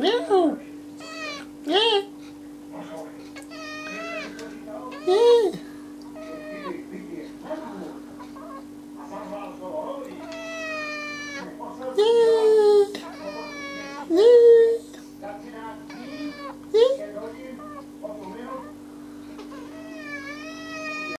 Meow. Yeah. Yeah.